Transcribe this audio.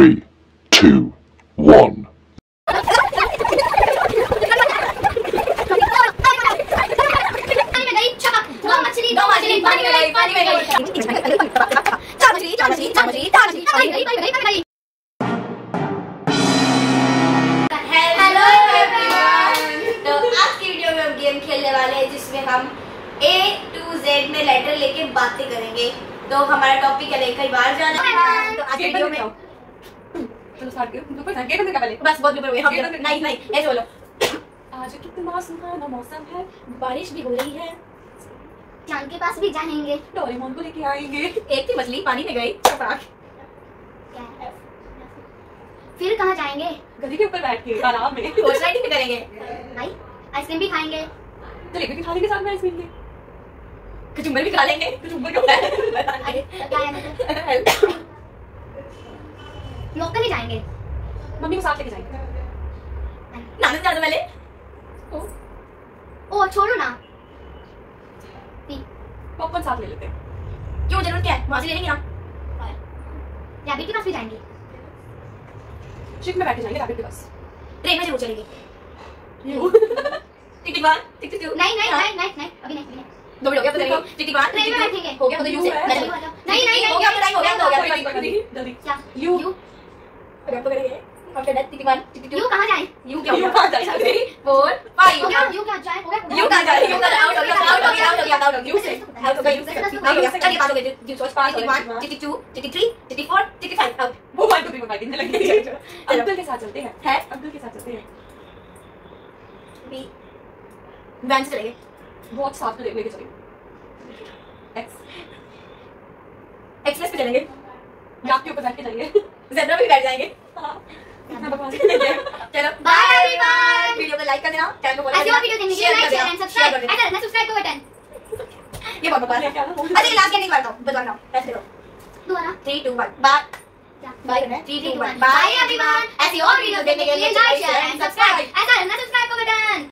Three, two, one. Hello तो आज की वीडियो में हम गेम खेलने वाले हैं जिसमें हम ए टू जेड में लेटर लेके बातें करेंगे। तो हमारा टॉपिक है कई बार जाना। तो आज वीडियो में चलो स्टार्ट करो तुम पहचान के करने का पहले? बस बहुत ऊपर हो हम नहीं नहीं ऐसे बोलो। आज कितना सुहाना मौसम है बारिश भी हो रही है। चाँद के पास भी जाएँगे। डोरेमोन को लेके आएँगे। एक मछली पानी में गई चपाक। फिर कहाँ जाएँगे? गली के ऊपर बैठ के आराम में। हॉर्स राइडिंग भी करेंगे। भाई आइसक्रीम भी खाएँगे। जलेबी भी खा लेंगे साथ में आइसक्रीम के। कचुम्बर भी खा लेंगे। कचुम्बर क्यों है? है लोग नहीं जाएँगे। मम्मी को साथ लेके जाएँगे। नाना से ज़्यादा पहले। ओ ओ छोड़ो ना। पॉपकॉर्न साथ ले लेते हैं। क्यों ज़रूरत क्या है वहाँ से ले लेंगे ना। रैबिट के पास भी जाएँगे। शिप में बैठे जाएँगे रैबिट के पास। ट्रेन में ज़रूर चलेंगे। टिक tick one tick tick to नहीं नहीं नहीं नहीं नहीं अभी नहीं अभी नहीं। दो मिनट हो गया तो टिक टिक वन ट्रेन में बैठेंगे। हो गया तो यू नहीं नहीं नहीं। हो गया तो नहीं हो गया हो गया जल्दी क्या यू तो करेंगे हम तो tick tick one tick tick two you कहाँ जाए यू क्या यू होगा कहाँ जाए? थ्री फोर फाइव हो गया? यू क्या जाए हो गया यू कहाँ जाए यू कहाँ आउट हो गया आउट हो गया आउट हो गया आउट हो गया यू से आउट हो गया यू से आउट हो गया चलिए बात हो गई यू सोच पास tick tick one tick tick two tick tick three tick tick four tick tick five out वो one two three four five गिनने लगे अंकल के साथ चलते हैं है अंकल के साथ चलते हैं बी वैन से चलेंगे वॉच साथ लेके चलेंगे एक्स एक्सप्रेस पे चलेंगे याक के ऊपर बैठ के जाएँगे जेब्रा भी बैठ जाएँगे। हाँ। चलो बाय एवरीवन वीडियो को लाइक कर देना चैनल को ऐसी और वीडियो देखने के लिए लाइक शेयर एंड सब्सक्राइब कर देना। ऐसा ना सब्सक्राइब को बटन ये बहुत बकवास है? अच्छा लास्ट के बताओ बताओ ऐसे करो। दोबारा। 3 2 1 बाय बाय करना 3 2 1 बाय एवरीवन ऐसी और वीडियो देखने के लिए लाइक शेयर एंड सब्सक्राइब ऐसा ना सब्सक्राइब को बटन